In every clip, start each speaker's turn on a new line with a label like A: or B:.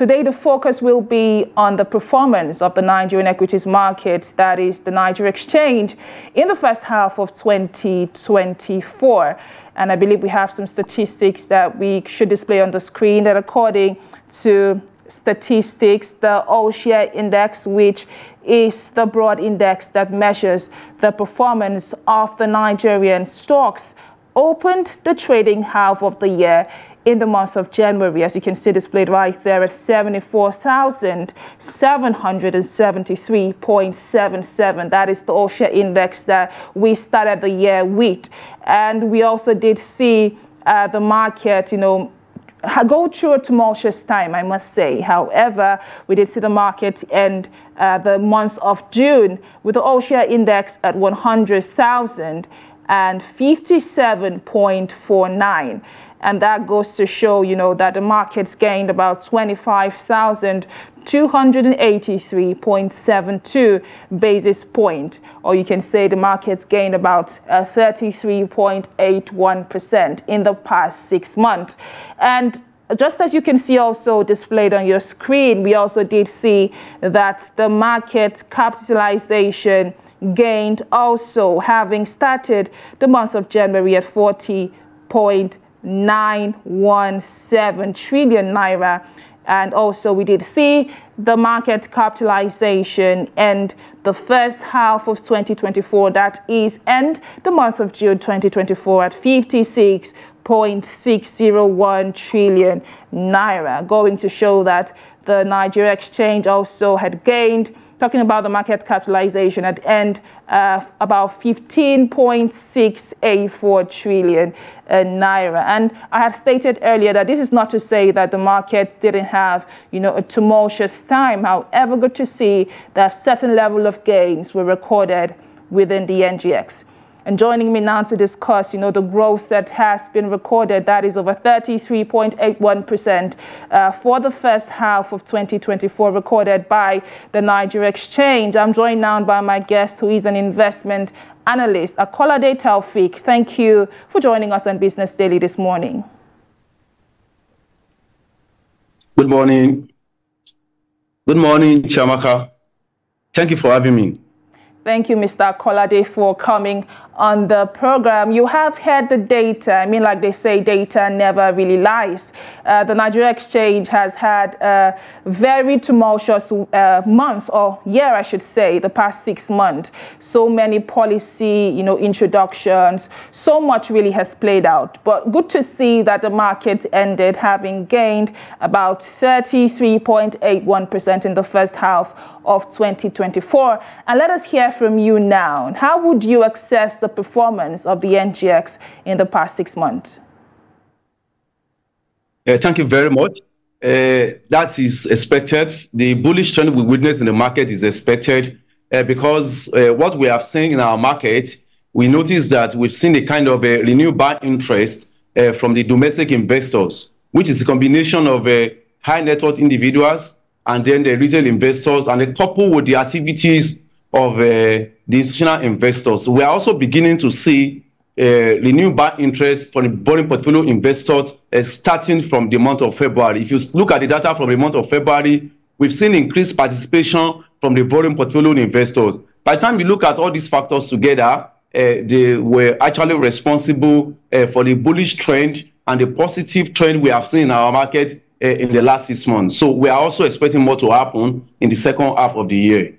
A: Today, the focus will be on the performance of the Nigerian equities market, that is the Nigeria Exchange, in the first half of 2024. And I believe we have some statistics that we should display on the screen that according to statistics, the All Share Index, which is the broad index that measures the performance of the Nigerian stocks, opened the trading half of the year in the month of January, as you can see displayed right there at 74,773.77. That is the Share Index that we started the year with. And we also did see uh, the market, you know, go through a tumultuous time, I must say. However, we did see the market end uh, the month of June with the share index at 100,000 and that goes to show you know that the markets gained about 25,283.72 basis point or you can say the markets gained about 33.81% uh, in the past 6 months. And just as you can see also displayed on your screen, we also did see that the market capitalization gained also having started the month of January at 40.9 917 trillion naira. And also, we did see the market capitalization and the first half of 2024, that is, end the month of June 2024 at 56.601 trillion naira, going to show that the Nigeria exchange also had gained talking about the market capitalization at end uh, about 15.684 trillion uh, naira. And I had stated earlier that this is not to say that the market didn't have, you know, a tumultuous time. However, good to see that certain level of gains were recorded within the NGX. And joining me now to discuss, you know, the growth that has been recorded, that is over 33.81% uh, for the first half of 2024 recorded by the Niger Exchange. I'm joined now by my guest who is an investment analyst, Akolade Taofeeq. Thank you for joining us on Business Daily this morning.
B: Good morning. Good morning, Chiamaka. Thank you for having me.
A: Thank you, Mr. Kolade, for coming on the program. You have heard the data. I mean, like they say, data never really lies. Uh, the Nigeria Exchange has had a very tumultuous uh, month or year, I should say, the past six months. So many policy, you know, introductions. So much really has played out. But good to see that the market ended having gained about 33.81% in the first half of 2024. And let us hear from you now. How would you assess the performance of the NGX in the past six months?
B: Uh, thank you very much. Uh, that is expected. The bullish trend we witness in the market is expected uh, because uh, what we have seen in our market, we notice that we've seen a kind of a renewed buy interest uh, from the domestic investors, which is a combination of uh, high net worth individuals and then the retail investors, and a couple with the activities of the institutional investors. We are also beginning to see uh, renewed buy interest for the bond portfolio investors uh, starting from the month of February. If you look at the data from the month of February, we've seen increased participation from the foreign portfolio investors. By the time you look at all these factors together, uh, they were actually responsible uh, for the bullish trend and the positive trend we have seen in our market uh, in the last six months. So we are also expecting more to happen in the second half of the year.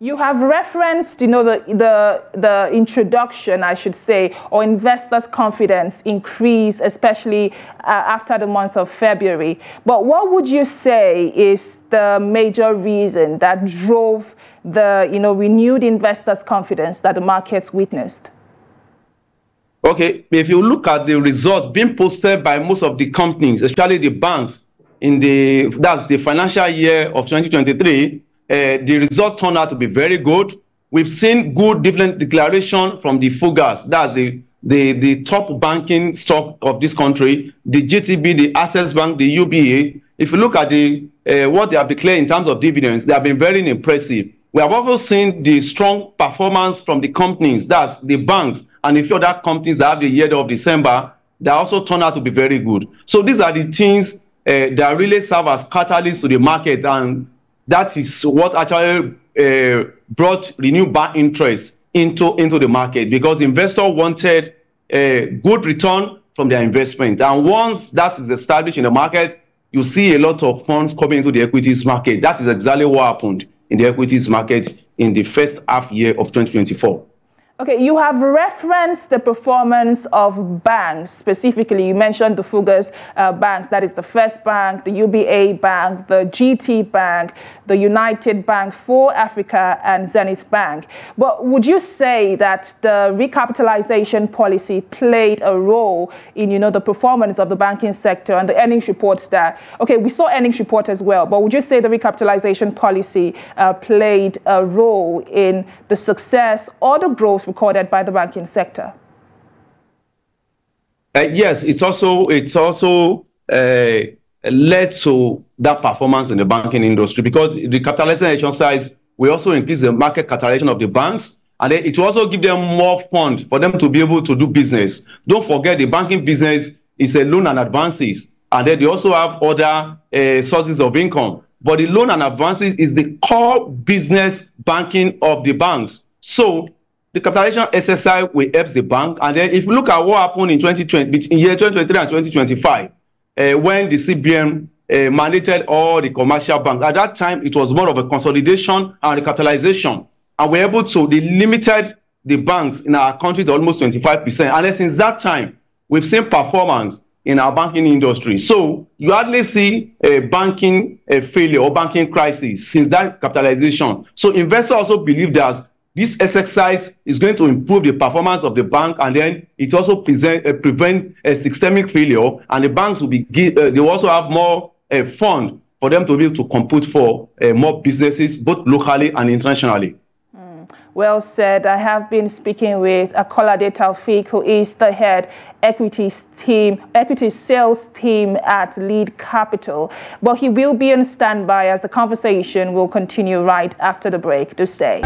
A: You have referenced, you know, the, the, the introduction, I should say, or investors' confidence increase, especially uh, after the month of February. But what would you say is the major reason that drove the, you know, renewed investors' confidence that the markets witnessed?
B: Okay, if you look at the results being posted by most of the companies, especially the banks, in the that's the financial year of 2023, uh, the result turned out to be very good. We've seen good dividend declaration from the FUGAS, that's the the the top banking stock of this country, the GTB, the Access Bank, the UBA. If you look at the uh, what they have declared in terms of dividends, they have been very impressive. We have also seen the strong performance from the companies, that's the banks and a few other companies that have the year of December that also turn out to be very good. So these are the things that really serve as catalysts to the market, and that is what actually uh, brought renewed bank interest into into the market because investors wanted a good return from their investment, and once that is established in the market, you see a lot of funds coming into the equities market. That is exactly what happened in the equities market in the first half year of 2024.
A: Okay, you have referenced the performance of banks. Specifically, you mentioned the Fugaz uh, banks, that is the First Bank, the UBA Bank, the GT Bank, the United Bank for Africa, and Zenith Bank. But would you say that the recapitalization policy played a role in, you know, the performance of the banking sector and the earnings reports that, okay, we saw earnings report as well, but would you say the recapitalization policy uh, played a role in the success or the growth recorded by the banking sector?
B: Uh, yes, it's also it's also uh, led to that performance in the banking industry because the capitalization exercise will also increase the market capitalization of the banks and it will also give them more fund for them to be able to do business. Don't forget the banking business is a loan and advances and then they also have other uh, sources of income. But the loan and advances is the core business banking of the banks. So the capitalization exercise will help the bank. And then if you look at what happened in 2020, between year 2023 and 2025, uh, when the CBN uh, mandated all the commercial banks, at that time it was more of a consolidation and recapitalization. And we're able to, they limited the banks in our country to almost 25%. And then since that time, we've seen performance in our banking industry. So you hardly see a banking a failure or banking crisis since that capitalization. So investors also believe that this exercise is going to improve the performance of the bank and then it also present, uh, prevent a systemic failure and the banks will be uh, they will also have more uh, fund for them to be able to compete for uh, more businesses both locally and internationally.
A: Mm. Well said. I have been speaking with Akolade Taofeeq, who is the head equities team, equity sales team at Lead Capital. But he will be on standby as the conversation will continue right after the break. To stay.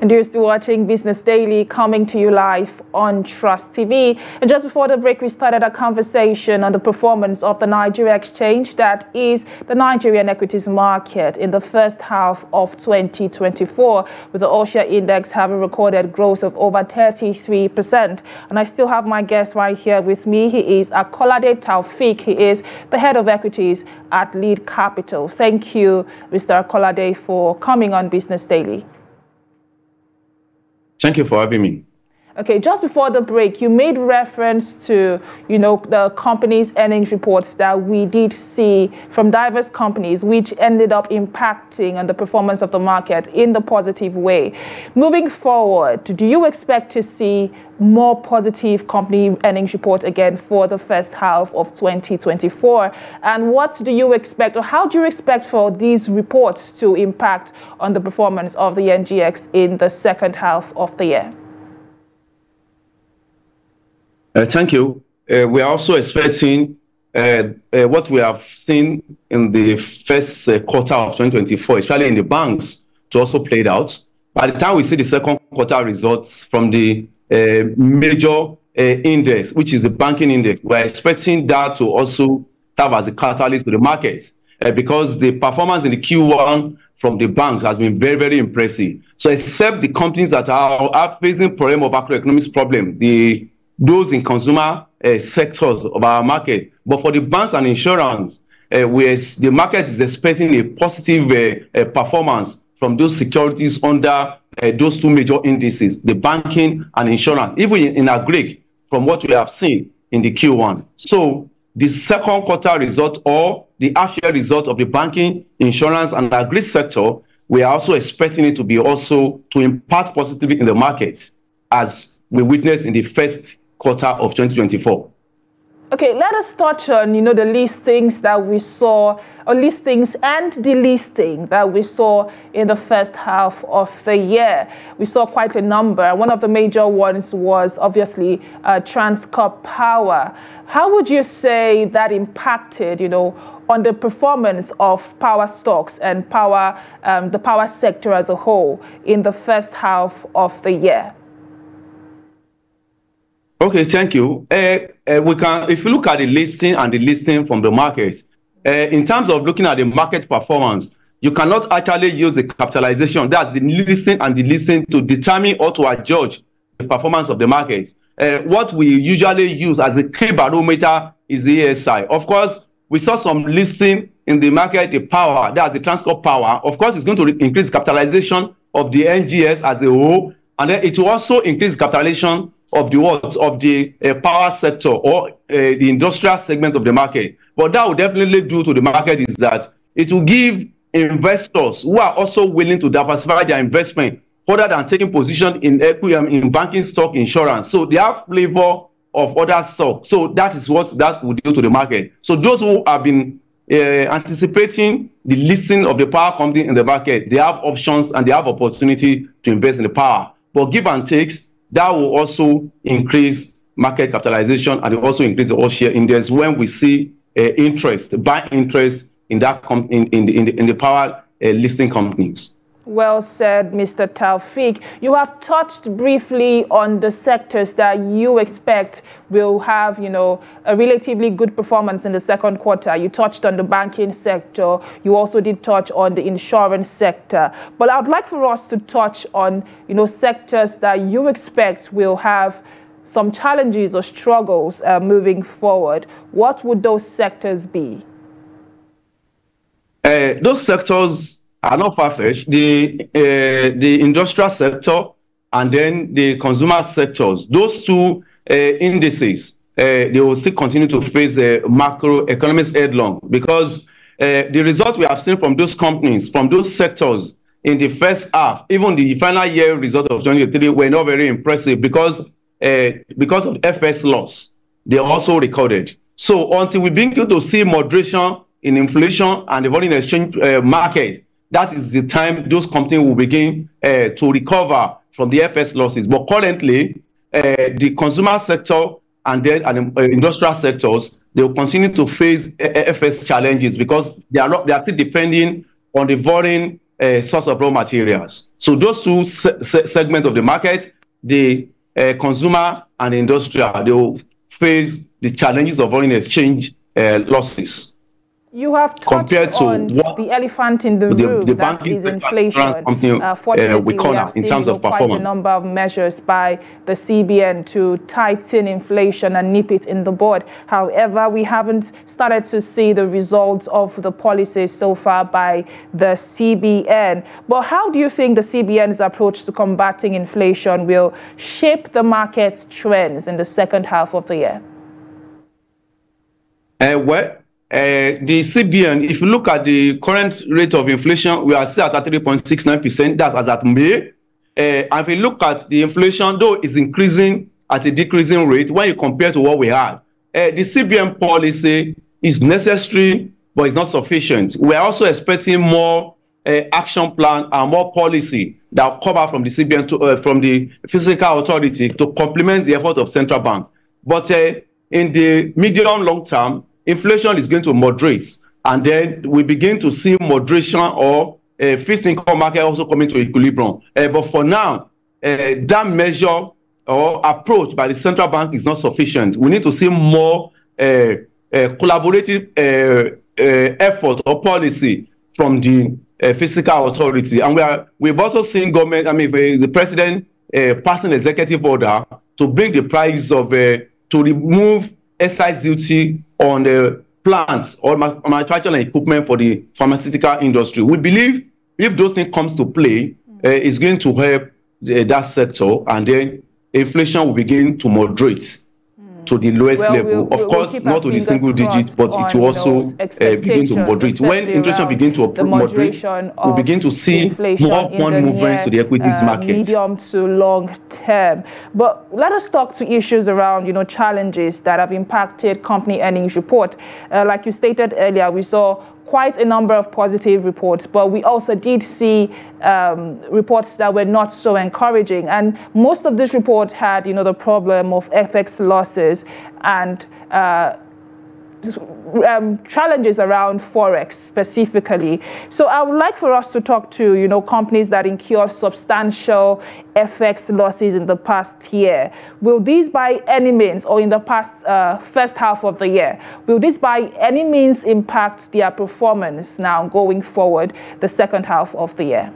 A: And you're still watching Business Daily coming to you live on Trust TV. And just before the break, we started a conversation on the performance of the Nigeria Exchange, that is the Nigerian equities market in the first half of 2024, with the All-Share Index having recorded growth of over 33%. And I still have my guest right here with me. He is Akolade Taofeeq. He is the head of equities at Lead Capital. Thank you, Mr. Akolade, for coming on Business Daily.
B: Thank you for having me.
A: Okay, just before the break, you made reference to, you know, the company's earnings reports that we did see from diverse companies, which ended up impacting on the performance of the market in the positive way. Moving forward, do you expect to see more positive company earnings reports again for the first half of 2024? And what do you expect, or how do you expect for these reports to impact on the performance of the NGX in the second half of the year?
B: Uh, thank you. Uh, we are also expecting uh, uh what we have seen in the first uh, quarter of 2024, especially in the banks, to also play out. By the time we see the second quarter results from the major index, which is the banking index, we're expecting that to also serve as a catalyst to the markets because the performance in the Q1 from the banks has been very, very impressive. So except the companies that are, are facing problem of macroeconomic problem, the those in consumer uh, sectors of our market. But for the banks and insurance, uh, where the market is expecting a positive uh, performance from those securities under those two major indices, the banking and insurance, even in, in agri, from what we have seen in the Q1. So the second quarter result or the half-year result of the banking, insurance, and agri sector, we are also expecting it to be also to impact positively in the market as we witnessed in the first quarter of 2024.
A: Okay, let us touch on, you know, the listings that we saw, or listings and delisting that we saw in the first half of the year. We saw quite a number. One of the major ones was obviously uh, Transcorp Power. How would you say that impacted, you know, on the performance of power stocks and power, um, the power sector as a whole in the first half of the year?
B: Okay, thank you. Uh, uh, we can, if you look at the listing and the listing from the market, uh, in terms of looking at the market performance, you cannot actually use the capitalization, that's the listing and the listing to determine or to adjudge the performance of the market. Uh, what we usually use as a key barometer is the ASI. Of course, we saw some listing in the market, the power, that's the transport power. Of course, it's going to increase capitalization of the NGX as a whole, and then it will also increase capitalization of the what of the uh, power sector or uh, the industrial segment of the market. But that will definitely do to the market is that it will give investors who are also willing to diversify their investment other than taking position in equity in banking stock insurance. So they have flavor of other stock. So that is what that will do to the market. So those who have been uh, anticipating the listing of the power company in the market, they have options and they have opportunity to invest in the power. But give and takes, that will also increase market capitalization and also increase the all share index when we see uh, interest, buy interest in that in, in, the, in, the, in the power uh, listing companies.
A: Well said, Mr. Taofeeq. You have touched briefly on the sectors that you expect will have, you know, a relatively good performance in the second quarter. You touched on the banking sector. You also did touch on the insurance sector. But I'd like for us to touch on, you know, sectors that you expect will have some challenges or struggles uh, moving forward. What would those sectors be?
B: Uh, those sectors are not far-fetched. The, uh, the industrial sector and then the consumer sectors, those two uh, indices, uh, they will still continue to face a macroeconomic headlong because the result we have seen from those companies, from those sectors in the first half, even the final year result of 2023 were not very impressive because because of FX loss, they also recorded. So until we begin to see moderation in inflation and the foreign exchange uh, market, that is the time those companies will begin uh, to recover from the FS losses. But currently, uh, the consumer sector and then and uh, industrial sectors they will continue to face FS challenges because they are not, they are still depending on the foreign uh, source of raw materials. So those two se se segments of the market, the uh, consumer and industrial, they will face the challenges of foreign exchange uh, losses.
A: You have compared to what the elephant in the, the room the that is inflation.
B: Company, uh, uh, we call
A: have
B: in terms of
A: quite
B: performance.
A: a number of measures by the CBN to tighten inflation and nip it in the bud. However, we haven't started to see the results of the policies so far by the CBN. But how do you think the CBN's approach to combating inflation will shape the market's trends in the second half of the year?
B: Uh, well, uh, the CBN, if you look at the current rate of inflation, we are still at 3.69%. That's as at May. Uh, and if you look at the inflation, though it's increasing at a decreasing rate when you compare to what we had, uh, the CBN policy is necessary, but it's not sufficient. We are also expecting more uh, action plan and more policy that will come out from the CBN to, uh, from the fiscal authority to complement the effort of central bank. But uh, in the medium long term, inflation is going to moderate and then we begin to see moderation or uh, fixed income market also coming to equilibrium. Uh, but for now, uh, that measure or approach by the central bank is not sufficient. We need to see more uh, uh, collaborative uh, uh, effort or policy from the fiscal authority. And we are, we've also seen government, I mean, the president passing executive order to bring the price of, to remove excise duty on the plants or manufacturing equipment for the pharmaceutical industry. We believe if those things comes to play, uh, it's going to help the, that sector and then inflation will begin to moderate to the lowest well, level. We'll, of course, not to the single digit, but it will also uh, begin to moderate. When inflation begins to moderate, we begin to see more one movements to the equities uh, market.
A: Medium to long term. But let us talk to issues around, you know, challenges that have impacted company earnings report. Uh, like you stated earlier, we saw quite a number of positive reports, but we also did see um, reports that were not so encouraging. And most of these reports had, you know, the problem of FX losses and uh, um, challenges around forex specifically. So I would like for us to talk to you know companies that incur substantial FX losses in the past year. Will these by any means, or in the past uh, first half of the year, will this by any means impact their performance now going forward the second half of the year?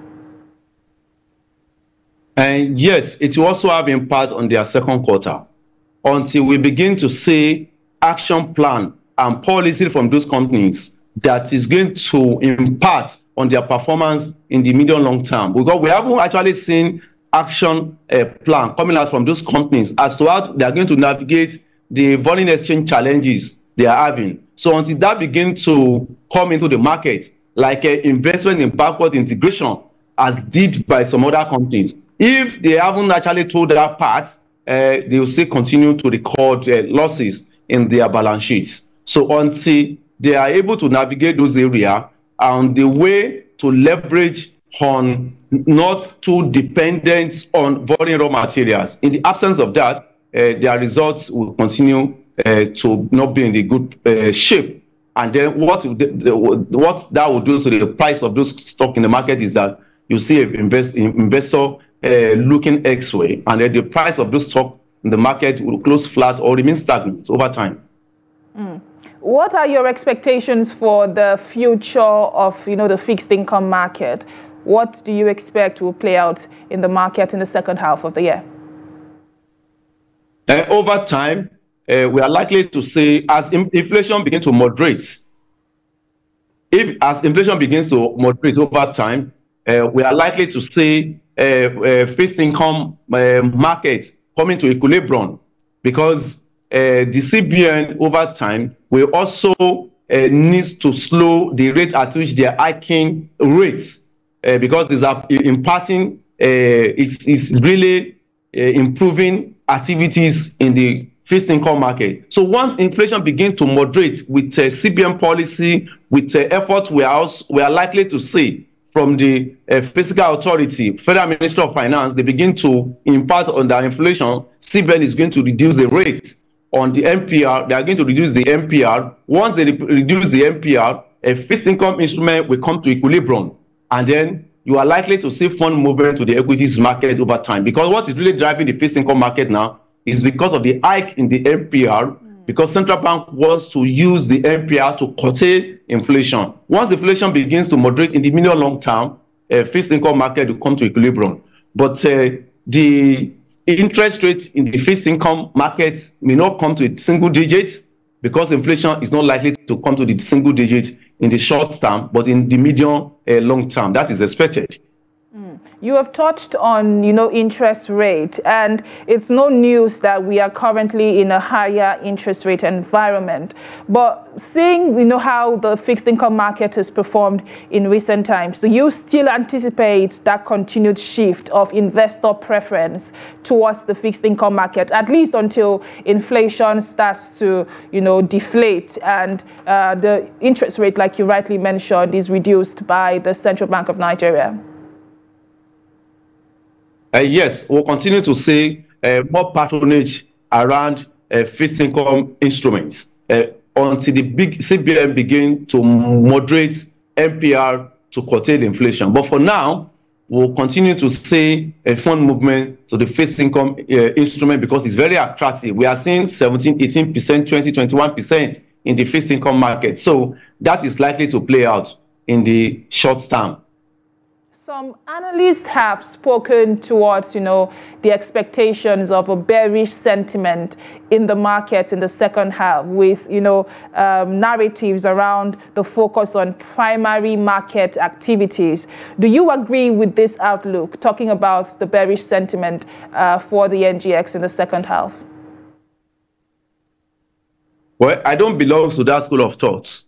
B: And yes, it will also have impact on their second quarter until we begin to see action plan and policy from those companies that is going to impact on their performance in the medium long term. Because we haven't actually seen action uh, plan coming out from those companies as to how they are going to navigate the foreign exchange challenges they are having. So until that begins to come into the market like uh, investment in backward integration as did by some other companies if they haven't actually told that part uh, they will still continue to record uh, losses in their balance sheets so until they are able to navigate those areas and the way to leverage on not too dependent on volume raw materials. In the absence of that, uh, their results will continue uh, to not be in the good uh, shape. And then what the, what that will do to the price of those stock in the market is that you see an invest, investor looking X-way, and then the price of those stock in the market will close flat or remain stagnant over time.
A: Mm. What are your expectations for the future of you know the fixed income market? What do you expect will play out in the market in the second half of the year?
B: Uh, over time, uh, we are likely to see as in inflation begins to moderate, if as inflation begins to moderate over time, uh, we are likely to see uh, fixed income market coming to equilibrium because the CBN over time will also uh, needs to slow the rate at which they are hiking rates uh, because it's uh, imparting uh, it's, it's really uh, improving activities in the fixed income market. So once inflation begins to moderate with uh, CBN policy, with uh, efforts we are, we are likely to see from the uh, fiscal authority, Federal Minister of Finance, they begin to impart on the inflation, CBN is going to reduce the rate on the MPR, they are going to reduce the MPR. Once they re reduce the MPR, a fixed income instrument will come to equilibrium. And then you are likely to see fund movement to the equities market over time. Because what is really driving the fixed income market now is because of the hike in the MPR, mm. because central bank wants to use the MPR to curtail inflation. Once inflation begins to moderate in the medium long term, a fixed income market will come to equilibrium. But uh, the interest rates in the fixed income markets may not come to a single digit because inflation is not likely to come to the single digit in the short term, but in the medium uh, long term, that is expected.
A: You have touched on, you know, interest rate, and it's no news that we are currently in a higher interest rate environment. But seeing, you know, how the fixed income market has performed in recent times, do you still anticipate that continued shift of investor preference towards the fixed income market, at least until inflation starts to, you know, deflate and uh, the interest rate, like you rightly mentioned, is reduced by the Central Bank of Nigeria?
B: Uh, yes, we'll continue to see uh, more patronage around uh, fixed income instruments uh, until the big CBN begin to moderate MPR to curtail inflation. But for now, we'll continue to see a fund movement to the fixed income uh, instrument because it's very attractive. We are seeing 17, 18%, 20, 21% in the fixed income market. So that is likely to play out in the short term.
A: Some analysts have spoken towards, you know, the expectations of a bearish sentiment in the market in the second half with, you know, um, narratives around the focus on primary market activities. Do you agree with this outlook, talking about the bearish sentiment uh, for the NGX in the second half?
B: Well, I don't belong to that school of thought.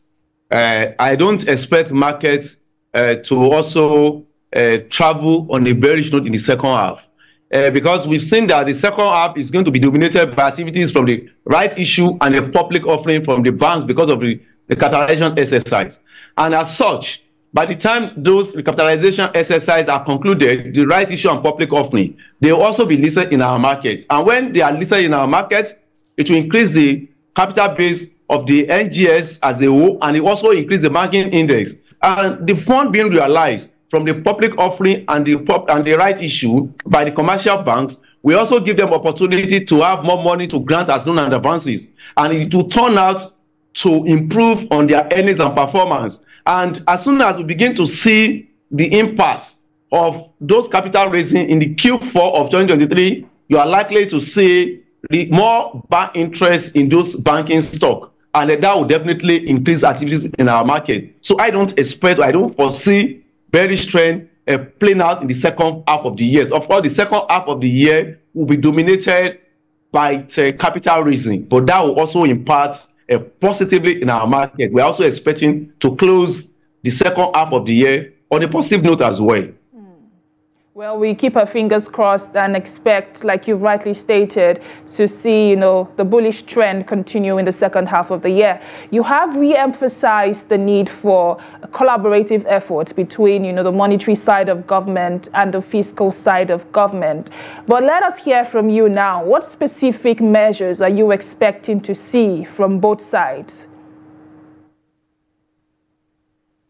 B: Uh, I don't expect markets uh, to also uh, travel on a bearish note in the second half. Uh, because we've seen that the second half is going to be dominated by activities from the right issue and a public offering from the banks because of the, the capitalization exercise. And as such, by the time those recapitalization exercises are concluded, the right issue and public offering, they will also be listed in our markets. And when they are listed in our market, it will increase the capital base of the NGX as a whole, and it also increase the banking index. And the fund being realized from the public offering and the pop and the right issue by the commercial banks, we also give them opportunity to have more money to grant as loan and advances, and it will turn out to improve on their earnings and performance. And as soon as we begin to see the impact of those capital raising in the Q4 of 2023, you are likely to see the more bank interest in those banking stock. And that will definitely increase activities in our market. So I don't expect, I don't foresee very strength uh, playing out in the second half of the year. Of course, the second half of the year will be dominated by uh, capital raising, but that will also impact uh, positively in our market. We're also expecting to close the second half of the year on a positive note as well.
A: Well, we keep our fingers crossed and expect, like you rightly stated, to see, you know, the bullish trend continue in the second half of the year. You have re-emphasized the need for collaborative effort between, you know, the monetary side of government and the fiscal side of government. But let us hear from you now. What specific measures are you expecting to see from both sides?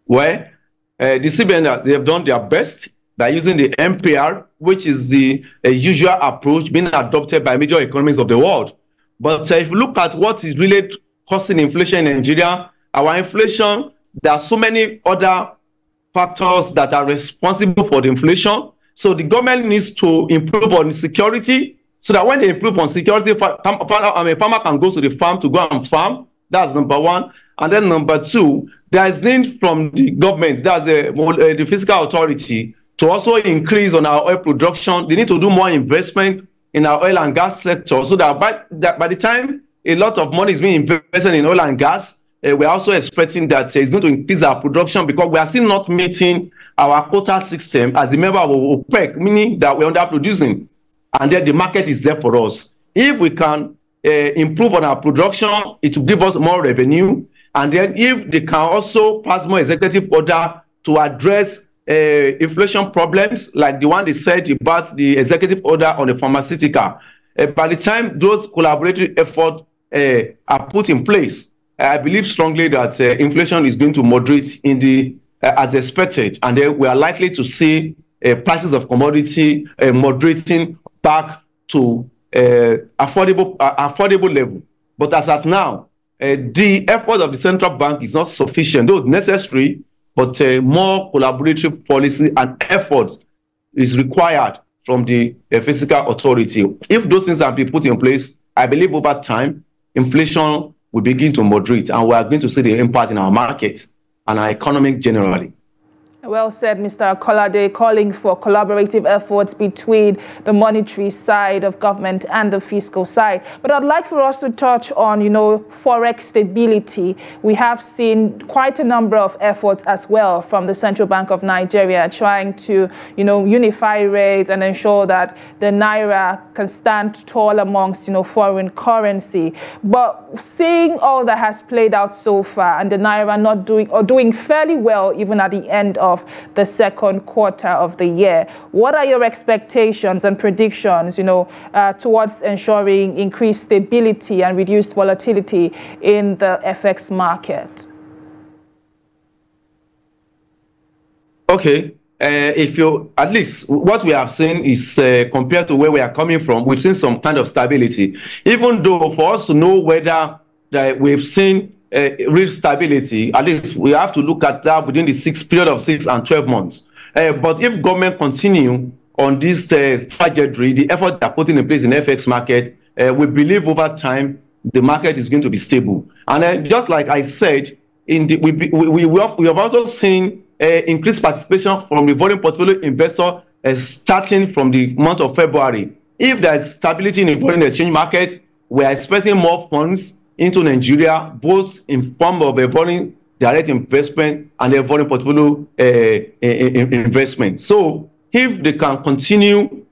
B: Well, uh, the CBN, they have done their best by using the MPR, which is the uh, usual approach being adopted by major economies of the world. But uh, if you look at what is really causing inflation in Nigeria, our inflation, there are so many other factors that are responsible for the inflation. So the government needs to improve on security so that when they improve on security, I mean, farmer can go to the farm to go and farm. That's number one. And then number two, there is need from the government, that's the, uh, the fiscal authority, to also increase on our oil production. They need to do more investment in our oil and gas sector so that by, that by the time a lot of money is being invested in oil and gas, uh, we're also expecting that uh, it's going to increase our production because we are still not meeting our quota system as a member of OPEC, meaning that we're underproducing. And then the market is there for us. If we can uh, improve on our production, it will give us more revenue. And then if they can also pass more executive order to address inflation problems like the one they said about the executive order on the pharmaceutical, uh, by the time those collaborative efforts uh, are put in place, I believe strongly that inflation is going to moderate in the as expected, and then we are likely to see prices of commodity moderating back to affordable affordable level. But as at now, the effort of the central bank is not sufficient, though necessary but uh, more collaborative policy and efforts is required from the uh, fiscal authority. If those things are being put in place, I believe over time, inflation will begin to moderate and we are going to see the impact in our market and our economy generally.
A: Well said, Mr. Kolade, calling for collaborative efforts between the monetary side of government and the fiscal side. But I'd like for us to touch on, you know, forex stability. We have seen quite a number of efforts as well from the Central Bank of Nigeria trying to, you know, unify rates and ensure that the naira can stand tall amongst, you know, foreign currency. But seeing all that has played out so far and the naira not doing or doing fairly well even at the end of of the second quarter of the year. What are your expectations and predictions, you know, uh, towards ensuring increased stability and reduced volatility in the FX market?
B: Okay. Uh, if you at least what we have seen is uh, compared to where we are coming from, we've seen some kind of stability. Even though for us to know whether that we've seen uh, real stability, at least we have to look at that within the six period of six and 12 months. Uh, but if government continue on this uh, trajectory, the effort they're putting in place in FX market, uh, we believe over time the market is going to be stable. And uh, just like I said, in the, we, we, we, have, we have also seen uh, increased participation from the volume portfolio investor uh, starting from the month of February. If there is stability in the foreign exchange market, we are expecting more funds into Nigeria, both in form of a foreign direct investment and a foreign portfolio uh, investment. So if they can continue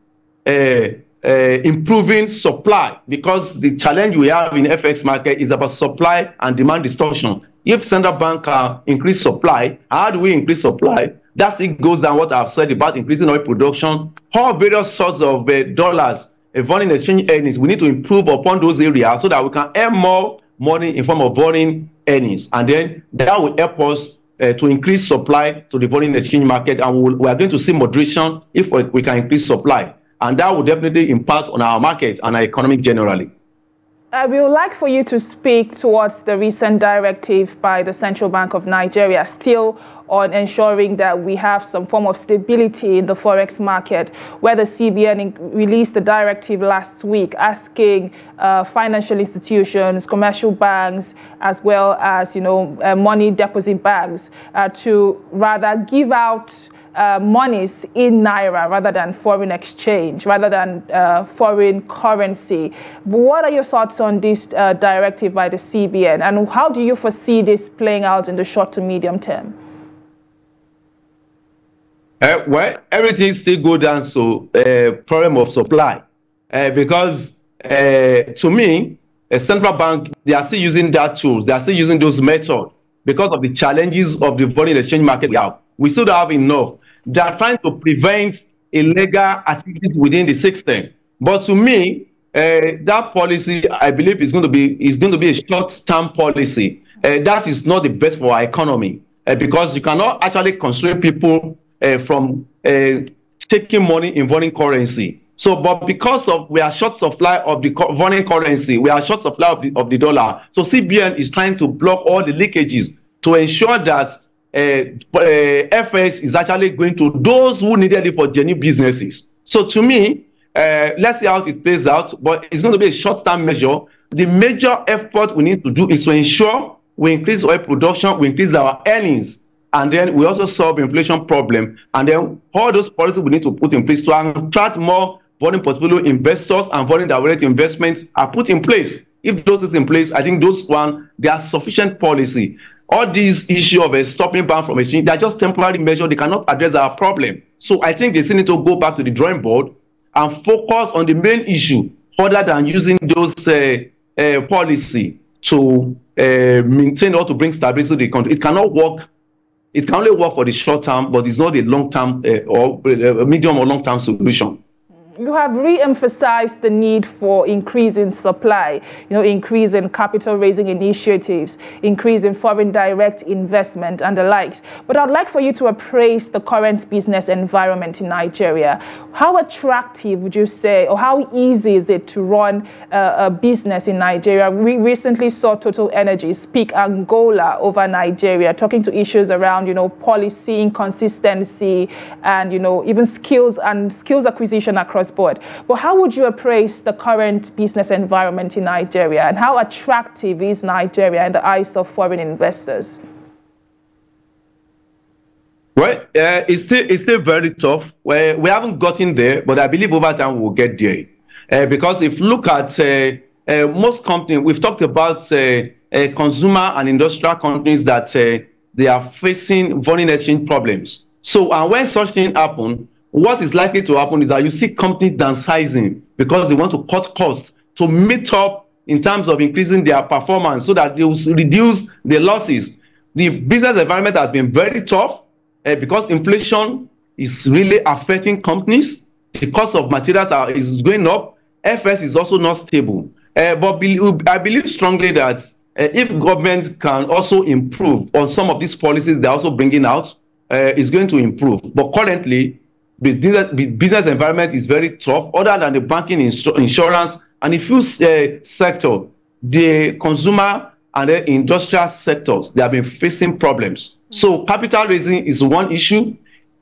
B: uh, uh, improving supply, because the challenge we have in FX market is about supply and demand distortion. If central bank can increase supply, how do we increase supply? That thing goes down what I've said about increasing oil production, all various sorts of uh, dollars foreign exchange earnings, we need to improve upon those areas so that we can earn more money in form of foreign earnings. And then that will help us uh, to increase supply to the foreign exchange market. And we'll, we are going to see moderation if we, we can increase supply. And that will definitely impact on our market and our economy generally.
A: I would like for you to speak towards the recent directive by the Central Bank of Nigeria, still on ensuring that we have some form of stability in the forex market, where the CBN released a directive last week asking uh, financial institutions, commercial banks, as well as you know uh, money deposit banks uh, to rather give out uh, monies in naira rather than foreign exchange, rather than uh, foreign currency. What are your thoughts on this uh, directive by the CBN, and how do you foresee this playing out in the short to medium term?
B: Uh, well, everything still go down to uh, problem of supply, uh, because to me, a central bank they are still using that tools, they are still using those methods because of the challenges of the foreign exchange market we have. We still don't have enough they are trying to prevent illegal activities within the system. But to me, uh, that policy, I believe, is going to be is going to be a short-term policy. Uh, that is not the best for our economy uh, because you cannot actually constrain people uh, from uh, taking money in foreign currency. So, but because of we are short supply of the foreign currency, we are short supply of the, of the dollar. So CBN is trying to block all the leakages to ensure that uh, uh, FX is actually going to those who needed it for genuine businesses. So to me, uh, let's see how it plays out, but it's going to be a short-term measure. The major effort we need to do is to ensure we increase oil production, we increase our earnings, and then we also solve inflation problem. And then all those policies we need to put in place to attract more foreign portfolio investors and foreign direct investments are put in place. If those is in place, I think those one, they are sufficient policy all these issue of a stopping ban from exchange, they're just temporary measures. They cannot address our problem. So I think they still need to go back to the drawing board and focus on the main issue other than using those uh, uh, policy to uh, maintain or to bring stability to the country. It cannot work. It can only work for the short term, but it's not a long term uh, or uh, medium or long term solution
A: you have re-emphasized the need for increasing supply, you know, increase in capital raising initiatives, increase in foreign direct investment and the likes. But I'd like for you to appraise the current business environment in Nigeria. How attractive would you say, or how easy is it to run a, a business in Nigeria? We recently saw Total Energy speak Angola over Nigeria, talking to issues around, you know, policy inconsistency and, you know, even skills and skills acquisition across across board. But how would you appraise the current business environment in Nigeria and how attractive is Nigeria in the eyes of foreign investors?
B: Well, uh, it's still it's still very tough. We, we haven't gotten there, but I believe over time we'll get there. Uh, because if you look at uh, uh most companies, we've talked about uh, uh, consumer and industrial companies that they are facing foreign exchange problems. So, and when such things happen, what is likely to happen is that you see companies downsizing because they want to cut costs to meet up in terms of increasing their performance so that they will reduce the losses. The business environment has been very tough uh, because inflation is really affecting companies. The cost of materials are, is going up. FX is also not stable. Uh, but be, I believe strongly that uh, if government can also improve on some of these policies they're also bringing out, uh, it's going to improve. But currently, business, business environment is very tough, other than the banking insurance and the few uh, sector, the consumer and the industrial sectors, they have been facing problems. So capital raising is one issue.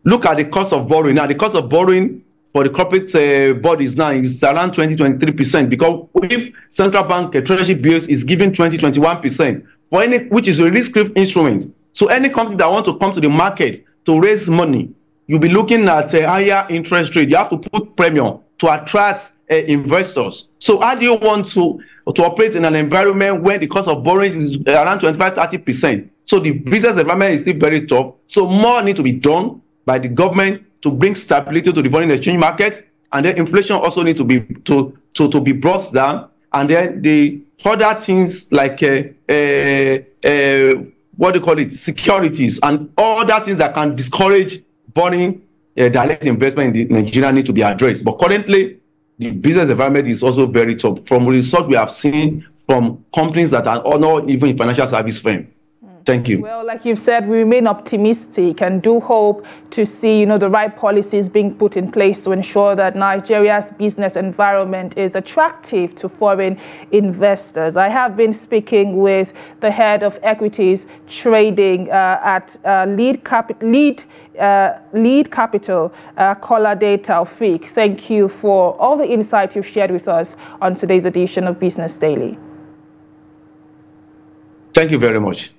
B: Look at the cost of borrowing. Now, the cost of borrowing for the corporate uh, bodies now is around 20, 23%, because if central bank uh, treasury bills is giving 20, 21%, for any, which is a risk instrument. So any company that want to come to the market to raise money, you'll be looking at a higher interest rate. You have to put premium to attract uh, investors. So how do you want to, to operate in an environment where the cost of borrowing is around 25, 30%? So the business environment is still very tough. So more need to be done by the government to bring stability to the foreign exchange market. And then inflation also need to be to, to, to be brought down. And then the other things like uh, uh, uh, what do you call it, securities and other things that can discourage foreign uh, direct investment in Nigeria need to be addressed. But currently, the business environment is also very tough. From result we have seen from companies that are not even in financial service firm. Thank you.
A: Well, like you've said, we remain optimistic and do hope to see, you know, the right policies being put in place to ensure that Nigeria's business environment is attractive to foreign investors. I have been speaking with the head of equities trading uh, at uh, Lead, Cap- Lead, uh, Lead Capital, uh, Kolade Taofeeq. Thank you for all the insight you've shared with us on today's edition of Business Daily.
B: Thank you very much.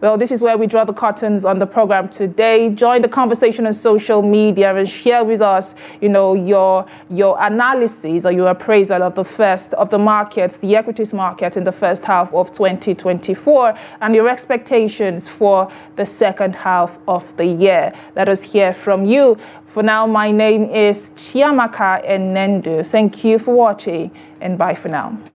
A: Well, this is where we draw the curtains on the program today. Join the conversation on social media and share with us, you know, your your analysis or your appraisal of the first of the markets, the equities market in the first half of 2024, and your expectations for the second half of the year. Let us hear from you. For now, my name is Chiamaka Enendu. Thank you for watching and bye for now.